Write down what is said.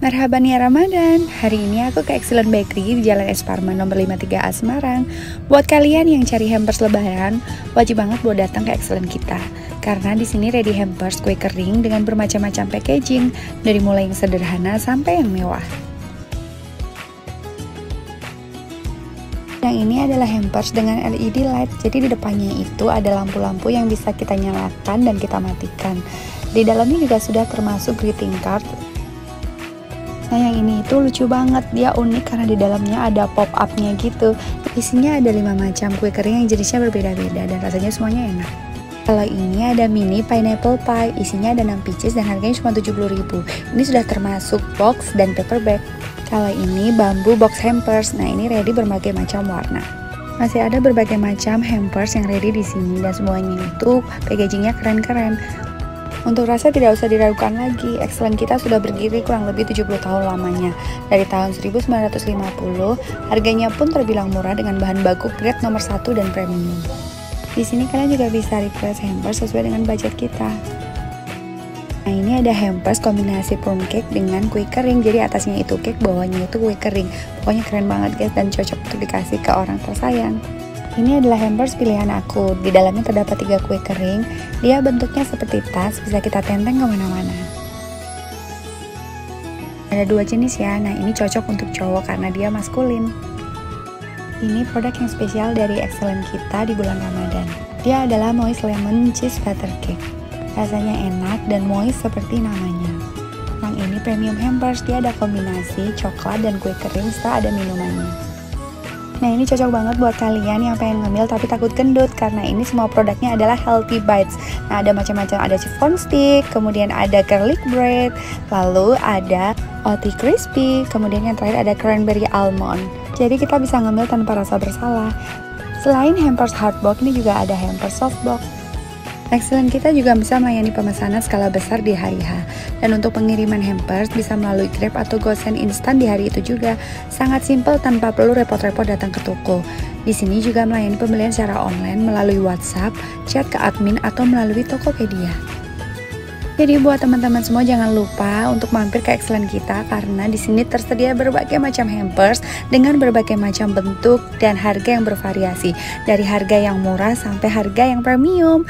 Marhaban ya Ramadan, hari ini aku ke Excellent Bakery di Jalan Esparman nomor 53A Semarang. Buat kalian yang cari hampers lebaran, wajib banget buat datang ke Excellent kita. Karena di sini ready hampers kue kering dengan bermacam-macam packaging Dari mulai yang sederhana sampai yang mewah. Yang ini adalah hampers dengan LED light, jadi di depannya itu ada lampu-lampu yang bisa kita nyalakan dan kita matikan. Di dalamnya juga sudah termasuk greeting card Nah yang ini itu lucu banget, dia unik karena di dalamnya ada pop upnya gitu. Isinya ada lima macam kue kering yang jenisnya berbeda-beda dan rasanya semuanya enak. Kalau ini ada mini pineapple pie, isinya ada 6 pieces dan harganya cuma 70.000. Ini sudah termasuk box dan paper bag. Kalau ini bambu box hampers, nah ini ready berbagai macam warna. Masih ada berbagai macam hampers yang ready di sini dan semuanya itu packagingnya keren-keren. Untuk rasa tidak usah diragukan lagi, Excellent kita sudah berdiri kurang lebih 70 tahun lamanya. Dari tahun 1950, harganya pun terbilang murah dengan bahan baku grade nomor 1 dan premium. Di sini kalian juga bisa request hampers sesuai dengan budget kita. Nah ini ada hampers kombinasi plum cake dengan kue kering Jadi atasnya itu cake, bawahnya itu kue kering Pokoknya keren banget guys dan cocok untuk dikasih ke orang tersayang ini adalah hampers pilihan aku. Di dalamnya terdapat tiga kue kering. Dia bentuknya seperti tas, bisa kita tenteng ke mana-mana. Ada dua jenis ya. Nah ini cocok untuk cowok karena dia maskulin. Ini produk yang spesial dari Excellent kita di bulan Ramadan. Dia adalah moist lemon cheese butter cake. Rasanya enak dan moist seperti namanya. Yang ini premium hampers, dia ada kombinasi coklat dan kue kering serta ada minumannya. Nah ini cocok banget buat kalian yang pengen ngemil tapi takut gendut karena ini semua produknya adalah healthy bites. Nah ada macam-macam ada chiffon stick, kemudian ada garlic bread, lalu ada oti crispy, kemudian yang terakhir ada cranberry almond. Jadi kita bisa ngemil tanpa rasa bersalah. Selain hampers hardbox ini juga ada hampers softbox. Excellent kita juga bisa melayani pemesanan skala besar di hari H. Dan untuk pengiriman hampers bisa melalui Grab atau GoSend instan di hari itu juga. Sangat simpel tanpa perlu repot-repot datang ke toko. Di sini juga melayani pembelian secara online melalui WhatsApp, chat ke admin atau melalui Tokopedia. Jadi buat teman-teman semua jangan lupa untuk mampir ke Excellent kita karena di sini tersedia berbagai macam hampers dengan berbagai macam bentuk dan harga yang bervariasi dari harga yang murah sampai harga yang premium.